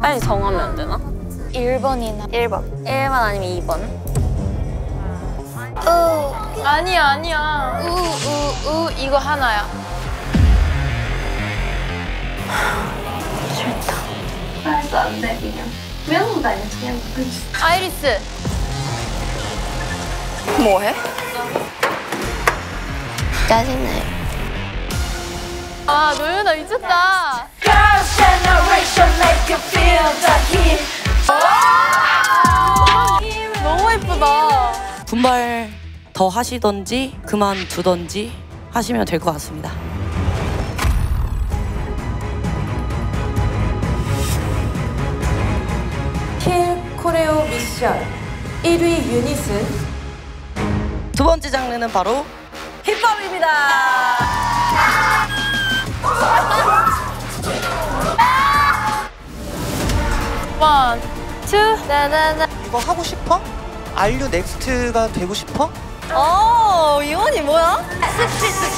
빨리 정하면 안 되나? 1번이나 1번. 1번 아니면 2번. 우, 아니야 아니야. 우, 우, 우 이거 하나야. 말도 안 돼, 그냥. 외우는 아니야, 그냥. 아이리스. 뭐해? 짜증나요. 아 노윤아 미쳤다. 예쁘다. 분발 더 하시던지 그만두던지 하시면 될 것 같습니다. 힐 코레오 미션 1위 유닛은 두 번째 장르는 바로 힙합입니다. One, two, 나나나. 이거 하고 싶어? R U Next가 되고 싶어? 어, 이원이 뭐야? street